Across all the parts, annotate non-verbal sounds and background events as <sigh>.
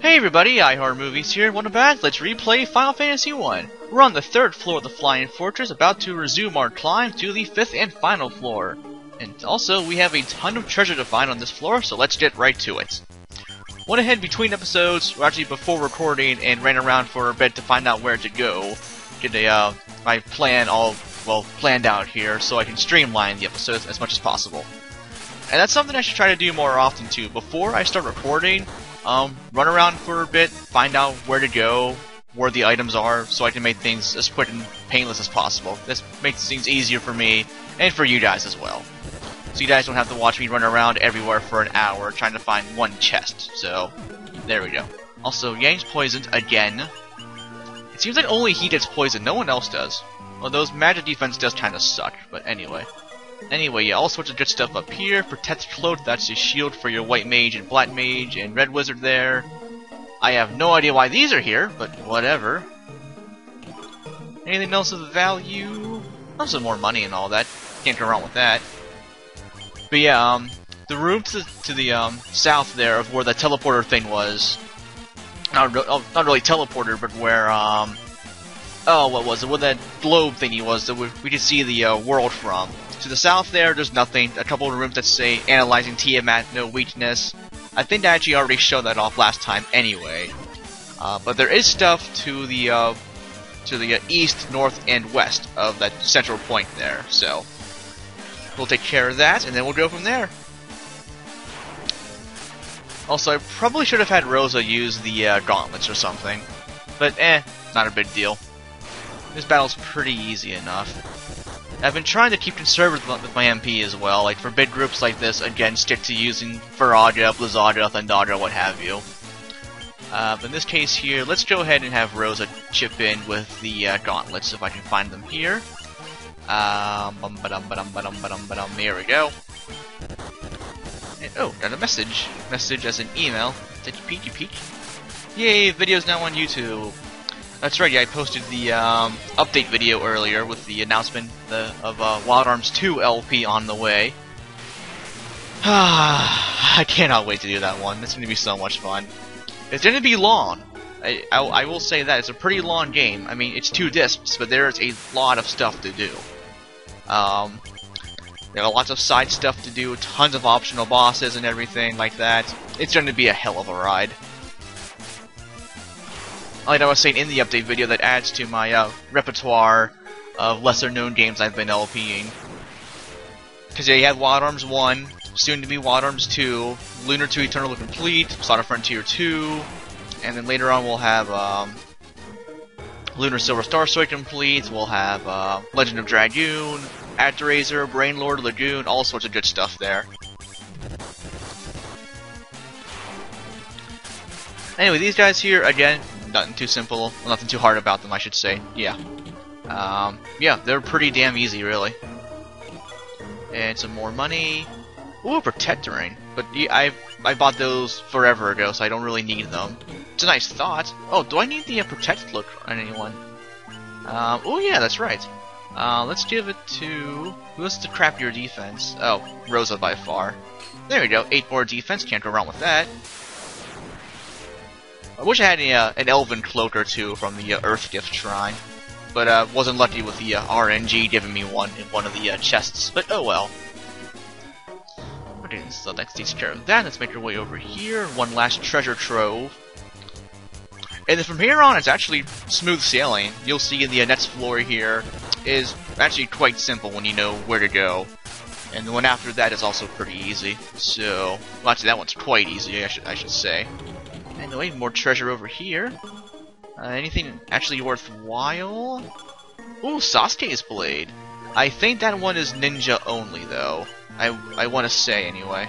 Hey everybody, iHeartMovees here. Welcome back. Let's replay Final Fantasy 1. We're on the third floor of the Flying Fortress, about to resume our climb to the fifth and final floor. And also, we have a ton of treasure to find on this floor, so let's get right to it. Went ahead between episodes, actually before recording, and ran around for a bit to find out where to go. Get a, uh, my plan all, well, planned out here, so I can streamline the episodes as much as possible. And that's something I should try to do more often too. Before I start recording, um, run around for a bit, find out where to go, where the items are, so I can make things as quick and painless as possible. This makes things easier for me, and for you guys as well. So you guys don't have to watch me run around everywhere for an hour trying to find one chest. So, there we go. Also, Yang's poisoned again. It seems like only he gets poisoned, no one else does. Well, those magic defense does kind of suck, but anyway. Anyway, yeah, all sorts of good stuff up here. Protect Cloak, that's a shield for your White Mage and Black Mage and Red Wizard there. I have no idea why these are here, but whatever. Anything else of value? Also more money and all that. Can't go wrong with that. But yeah, um, the room to, to the um, south there of where the teleporter thing was, not, re oh, not really teleporter, but where, um, oh, what was it? Where that globe thingy was that we, we could see the uh, world from. To the south there, there's nothing. A couple of rooms that say analyzing Tiamat, no weakness. I think I actually already showed that off last time anyway. Uh, but there is stuff to the uh, to the uh, east, north, and west of that central point there. So we'll take care of that, and then we'll go from there. Also, I probably should have had Rosa use the uh, gauntlets or something. But eh, not a big deal. This battle's pretty easy enough. I've been trying to keep conservative with my MP as well, like for big groups like this, again, stick to using Firaga, Blizzaga, Thundaga, what have you. Uh, in this case here, let's go ahead and have Rosa chip in with the uh, gauntlets, if I can find them here. Um, ba dum ba dum ba dum ba dum ba dum. Here we go. And, oh, got a message. Message as an email. Take a peeky peek. Yay, video's now on YouTube. That's right, yeah, I posted the um, update video earlier with the announcement the, of uh, Wild Arms 2 LP on the way. <sighs> I cannot wait to do that one. It's going to be so much fun. It's going to be long. I, I, I, will say that. It's a pretty long game. I mean, it's two discs, but there's a lot of stuff to do. Um, there are lots of side stuff to do, tons of optional bosses and everything like that. It's going to be a hell of a ride like I was saying in the update video, that adds to my uh, repertoire of lesser known games I've been LPing. Because yeah, you had Wild Arms 1, soon to be Wild Arms 2, Lunar 2 Eternal Complete, SaGa Frontier 2, and then later on we'll have um, Lunar Silver Star Story Complete, we'll have uh, Legend of Dragoon, Actraiser, Brain Lord, Lagoon, all sorts of good stuff there. Anyway, these guys here, again, nothing too simple, nothing too hard about them, I should say. Yeah. Um, yeah, they're pretty damn easy, really. And some more money. Ooh, Protectorine. But yeah, I I bought those forever ago, so I don't really need them. It's a nice thought. Oh, do I need the uh, Protect Cloak on anyone? Um, oh yeah, that's right. Uh, let's give it to... Who's the crappier defense? Oh, Rosa by far. There we go, 8 more defense, can't go wrong with that. I wish I had uh, an elven cloak or two from the uh, Earth Gift Shrine, but uh, wasn't lucky with the uh, RNG giving me one in one of the uh, chests. But oh well. Okay, so that takes care of that. Let's make our way over here. One last treasure trove. And then from here on, it's actually smooth sailing. You'll see in the uh, next floor here is actually quite simple when you know where to go. And the one after that is also pretty easy. So, well, actually, that one's quite easy, I should, I should say. Anyway, more treasure over here. Uh, anything actually worthwhile? Ooh, Sasuke's blade. I think that one is ninja only, though. I, I want to say, anyway.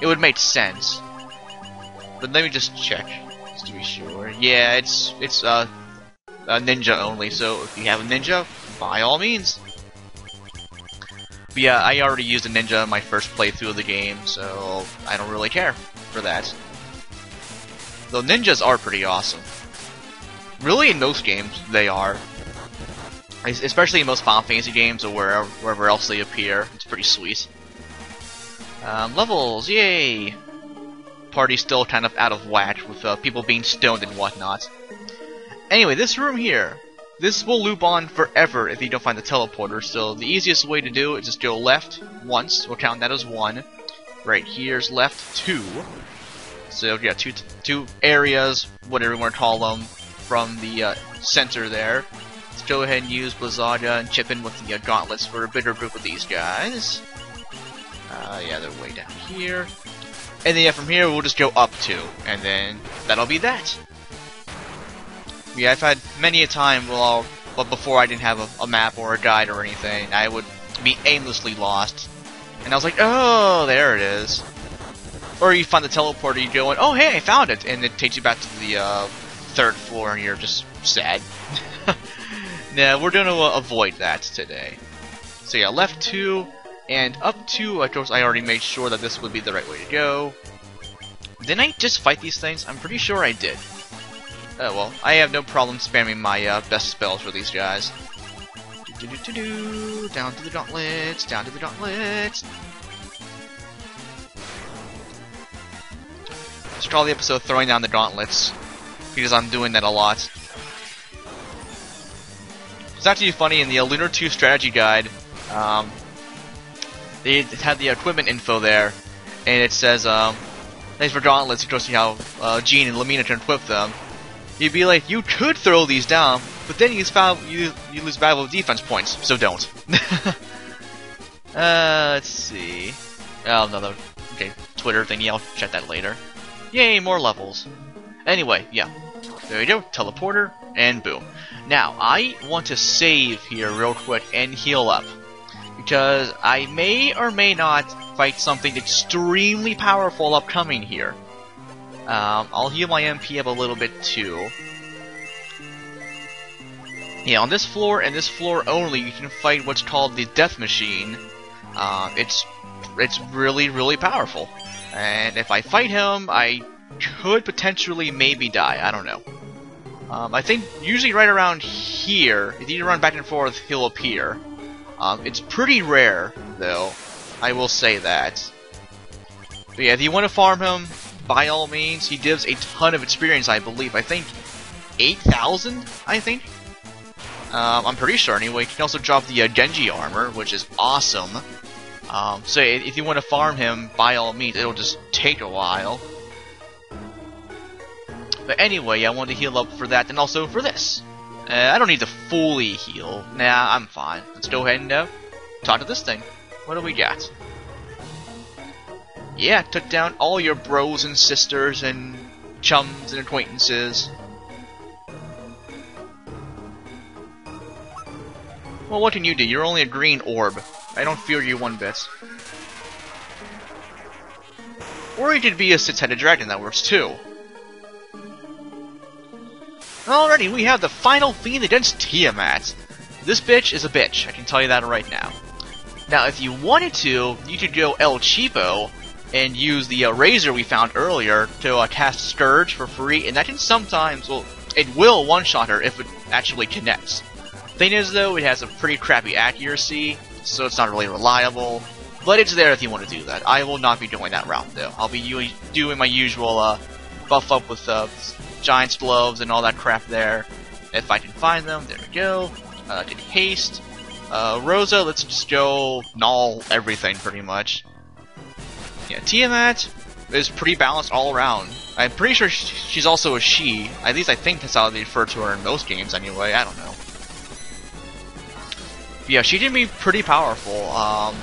It would make sense. But let me just check, just to be sure. Yeah, it's, it's, uh, uh, ninja only, so if you have a ninja, by all means. But yeah, I already used a ninja in my first playthrough of the game, so I don't really care for that. Though ninjas are pretty awesome. Really, in most games, they are. Especially in most Final Fantasy games or wherever, wherever else they appear. It's pretty sweet. Um, levels, yay! party's still kind of out of whack with uh, people being stoned and whatnot. Anyway, this room here, this will loop on forever if you don't find the teleporter, so the easiest way to do it is just go left once, we'll count that as one. Right here's left two. So yeah, two two areas, whatever you want to call them, from the uh, center there. Let's go ahead and use Blizzaga and chip in with the uh, gauntlets for a bigger group of these guys. Uh, yeah, they're way down here. And then yeah, from here we'll just go up two, and then that'll be that. Yeah, I've had many a time well, but before I didn't have a, a map or a guide or anything, I would be aimlessly lost. And I was like, oh, there it is. Or you find the teleporter, you go and, oh hey, I found it, and it takes you back to the uh, third floor, and you're just sad. <laughs> nah, we're gonna uh, avoid that today. So yeah, left two, and up two, of course I already made sure that this would be the right way to go. Didn't I just fight these things? I'm pretty sure I did. Oh well, I have no problem spamming my uh, best spells for these guys. Do -do -do down to the gauntlets, down to the gauntlets. Let's call the episode Throwing Down the Gauntlets, because I'm doing that a lot. It's actually funny, in the Lunar 2 strategy guide, um, they had the equipment info there, and it says, um, thanks for gauntlets, see how uh, Jean and Lemina can equip them. You'd be like, you could throw these down, but then you lose, you, you lose valuable defense points, so don't. <laughs> uh, let's see. Oh, another okay Twitter thingy. I'll check that later. Yay, more levels. Anyway, yeah. There you go, teleporter, and boom. Now, I want to save here real quick and heal up because I may or may not fight something extremely powerful upcoming here. Um, I'll heal my MP up a little bit too. Yeah, on this floor and this floor only, you can fight what's called the Death Machine. Uh, it's it's really, really powerful. And if I fight him, I could potentially maybe die. I don't know. Um, I think usually right around here, if you run back and forth, he'll appear. Um, it's pretty rare, though. I will say that. But yeah, if you want to farm him, by all means, he gives a ton of experience, I believe. I think 8,000, I think? Um, I'm pretty sure, anyway. You can also drop the uh, Genji armor, which is awesome. Um, so if you want to farm him, by all means, it'll just take a while. But anyway, I want to heal up for that and also for this. Uh, I don't need to fully heal. Nah, I'm fine. Let's go ahead and uh, talk to this thing. What do we got? Yeah, took down all your bros and sisters and chums and acquaintances. Well, what can you do? You're only a green orb. I don't fear you one bit. Or you could be a six-headed dragon, that works too. Alrighty, we have the final fiend against Tiamat. This bitch is a bitch, I can tell you that right now. Now, if you wanted to, you could go El Cheapo and use the uh, razor we found earlier to uh, cast Scourge for free, and that can sometimes, well, it will one-shot her if it actually connects. Thing is, though, it has a pretty crappy accuracy, so it's not really reliable, but it's there if you want to do that. I will not be doing that route, though. I'll be doing my usual uh, buff up with uh, Giant's Gloves and all that crap there. If I can find them, there we go. Uh, did haste. Uh, Rosa, let's just go null everything pretty much. Yeah, Tiamat is pretty balanced all around. I'm pretty sure she's also a she. At least I think that's how they refer to her in most games anyway. I don't know. Yeah, she can be pretty powerful, um,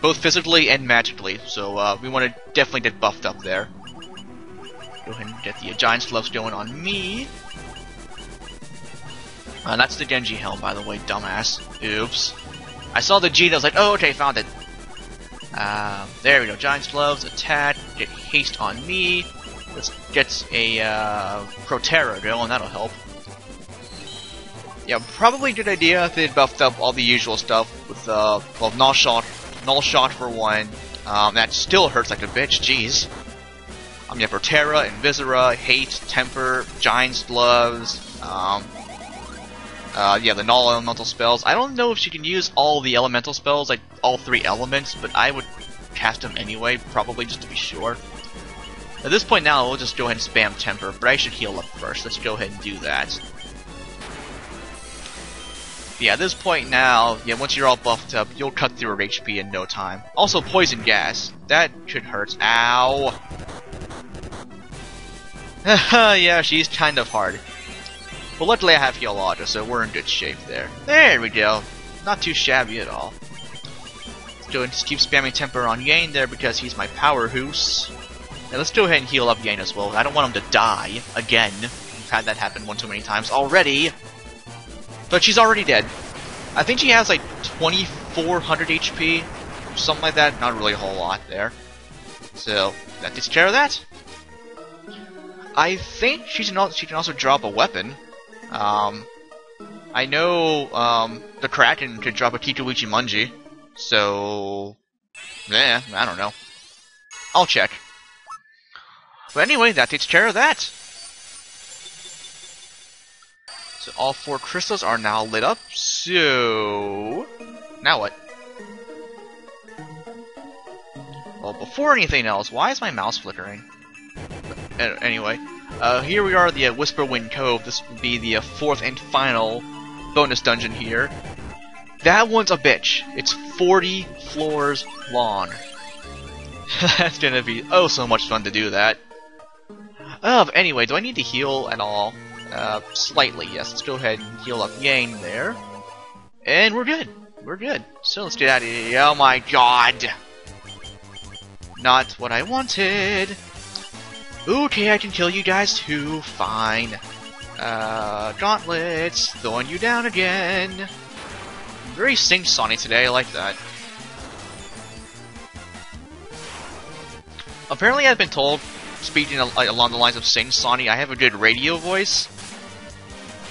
both physically and magically, so uh, we want to definitely get buffed up there. Go ahead and get the Giant's Gloves going on me. Uh, that's the Genji helm, by the way, dumbass. Oops. I saw the G and I was like, oh, okay, found it. Uh, there we go, Giant's Gloves, attack, get haste on me. Let's get a uh, Protera going, that'll help. Yeah, probably good idea if they buffed up all the usual stuff with, uh, well, Null Shot, Null Shot for one. Um, that still hurts like a bitch, jeez. Um, you have Protera, Invisira, Hate, Temper, Giant's Gloves, um, uh, yeah, the null elemental spells. I don't know if she can use all the elemental spells, like all three elements, but I would cast them anyway, probably just to be sure. At this point now, we'll just go ahead and spam Temper, but I should heal up first. Let's go ahead and do that. Yeah, at this point now, yeah, once you're all buffed up, you'll cut through her HP in no time. Also, Poison Gas. That should hurt. Ow! <laughs> yeah, she's kind of hard. But luckily I have Heal auto, so we're in good shape there. There we go. Not too shabby at all. Let's go and just keep spamming Temper on Yang there because he's my power hoos. Now let's go ahead and heal up Yang as well. I don't want him to die again. We've had that happen one too many times already. But she's already dead. I think she has like 2400 HP, or something like that. Not really a whole lot there. So that takes care of that. I think she can, she can also drop a weapon. Um, I know um, the Kraken could drop a Kiku-ichimonji, so yeah, I don't know. I'll check. But anyway, that takes care of that. So all four crystals are now lit up. So now what? Well, before anything else, why is my mouse flickering? Anyway, uh, here we are at the uh, Whisperwind Cove. This will be the uh, fourth and final bonus dungeon here. That one's a bitch. It's 40 floors long. <laughs> That's gonna be oh so much fun to do that. Oh, anyway, do I need to heal at all? Uh, slightly, yes. Let's go ahead and heal up Yang there. And we're good. We're good. So let's get out of here. Oh my god! Not what I wanted. Okay, I can kill you guys too. Fine. Uh, gauntlets, throwing you down again. Very Sing Sonny today, I like that. Apparently I've been told, speaking along the lines of Sing Sonny, I have a good radio voice.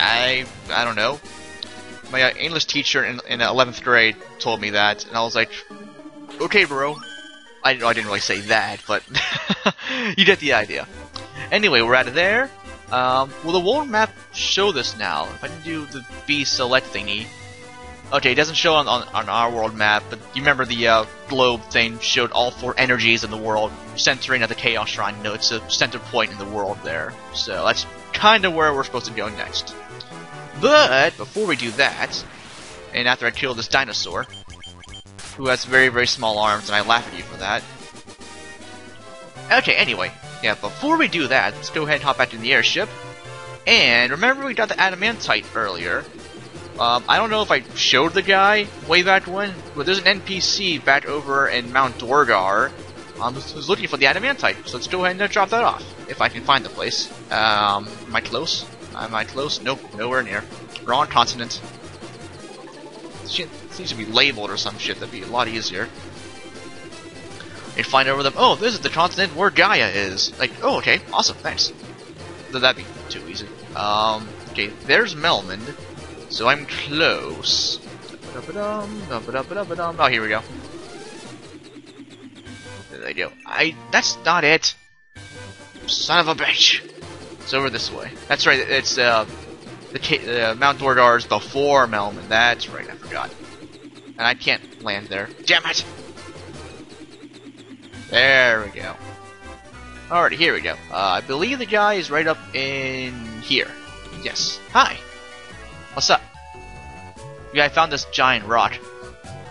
I, I don't know. My English teacher in, in 11th grade told me that, and I was like, okay bro, I, I didn't really say that, but <laughs> you get the idea. Anyway, we're out of there. Um, will the world map show this now? If I can do the B select thingy. Okay, it doesn't show on, on, on our world map, but you remember the uh, globe thing showed all four energies in the world centering at the Chaos Shrine. Know, it's a center point in the world there. So that's kind of where we're supposed to go next. But before we do that, and after I kill this dinosaur, who has very, very small arms, and I laugh at you for that. Okay, anyway, yeah, before we do that, let's go ahead and hop back in the airship. And remember we got the adamantite earlier. Um, I don't know if I showed the guy way back when, but there's an NPC back over in Mount Duergar um, who's looking for the adamantite. So let's go ahead and drop that off, if I can find the place. Um, am I close? Am I close? Nope, nowhere near. Wrong continent seems to be labeled or some shit. That'd be a lot easier. And find over them. Oh, this is the continent where Gaia is. Like, oh, okay, awesome, thanks. That'd be too easy. Um, okay, there's Melmond, so I'm close. Oh, here we go. There they go. I. That's not it. Son of a bitch. It's over this way. That's right. It's uh, the uh, Mount Duergar's before Melmond. That's right. I forgot. And I can't land there. Damn it! There we go. Alright, here we go. Uh, I believe the guy is right up in here. Yes. Hi. What's up? Yeah, I found this giant rock.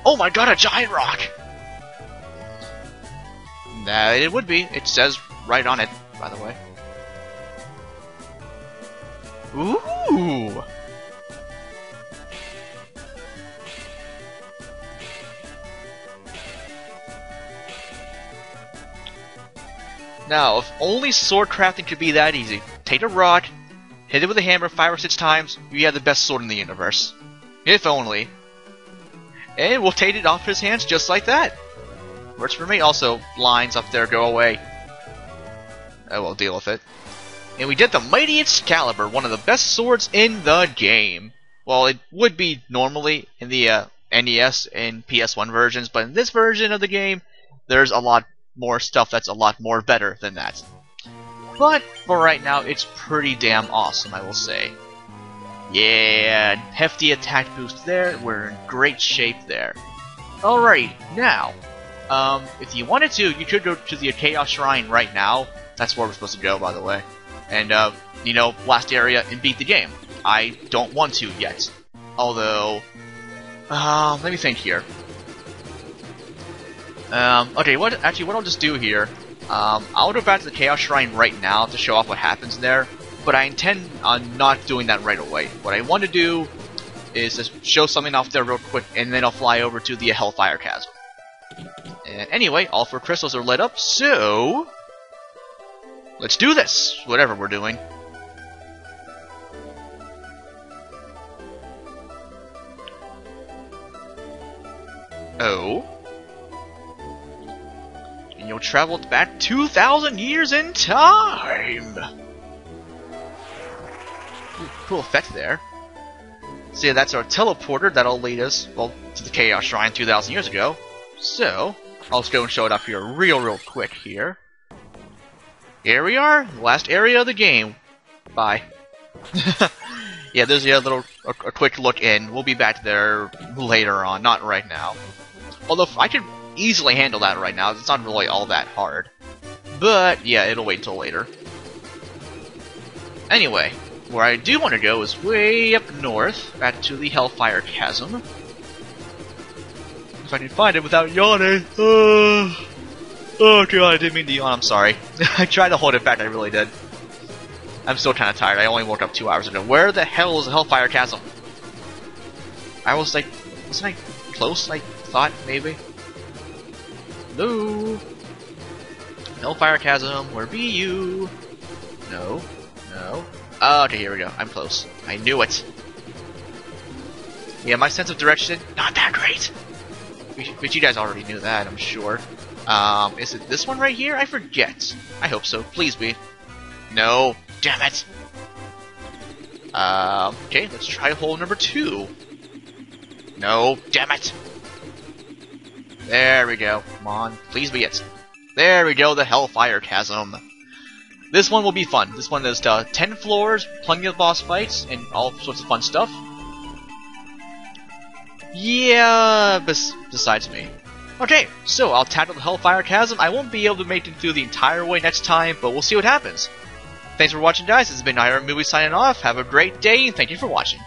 Oh my god, a giant rock! That it would be. It says right on it, by the way. Ooh! Now, if only sword crafting could be that easy, take a rock, hit it with a hammer five or six times, you have the best sword in the universe. If only. And we'll take it off his hands just like that. Works for me. Also, lines up there go away. I will deal with it. And we did the Mighty Excalibur, one of the best swords in the game. Well, it would be normally in the uh, NES and PS1 versions, but in this version of the game, there's a lot more stuff that's a lot more better than that. But for right now, it's pretty damn awesome, I will say. Yeah, hefty attack boost there. We're in great shape there. Alright, now, um, if you wanted to, you could go to the Chaos Shrine right now That's where we're supposed to go, by the way. And, uh, you know, last area and beat the game. I don't want to yet. Although, uh, let me think here. Um, okay, what actually what I'll just do here, um, I'll go back to the Chaos Shrine right now to show off what happens there, but I intend on not doing that right away. What I want to do is just show something off there real quick, and then I'll fly over to the Hellfire Chasm. And anyway, all four crystals are lit up, so... Let's do this! Whatever we're doing. Oh? And you'll travel back 2,000 years in time! Cool effect there. So yeah, that's our teleporter that'll lead us, well, to the Chaos Shrine 2,000 years ago. So, I'll just go and show it up here real, real quick here. Here we are, last area of the game. Bye. <laughs> yeah, there's a little, a, a, quick look in. We'll be back there later on, not right now. Although I could easily handle that right now. It's not really all that hard. But yeah, it'll wait till later. Anyway, where I do want to go is way up north, back to the Hellfire Chasm. If I can find it without yawning. <sighs> <sighs> Oh god, I didn't mean to yawn, I'm sorry. <laughs> I tried to hold it back, I really did. I'm still kind of tired, I only woke up two hours ago. Where the hell is the Hellfire Chasm? I was like, wasn't I close, I thought, maybe? No! Hellfire Chasm, where be you? No, no. Oh, okay, here we go. I'm close. I knew it. Yeah, my sense of direction, not that great. But you guys already knew that, I'm sure. Um, is it this one right here? I forget. I hope so. Please be. No. Damn it. Um, okay, let's try hole number two. No. Damn it. There we go. Come on. Please be it. There we go, the Hellfire Chasm. This one will be fun. This one is uh, 10 floors, plenty of boss fights, and all sorts of fun stuff. Yeah, bes besides me. Okay, so I'll tackle the Hellfire Chasm. I won't be able to make it through the entire way next time, but we'll see what happens. Thanks for watching, guys. This has been IR Movie signing off. Have a great day, and thank you for watching.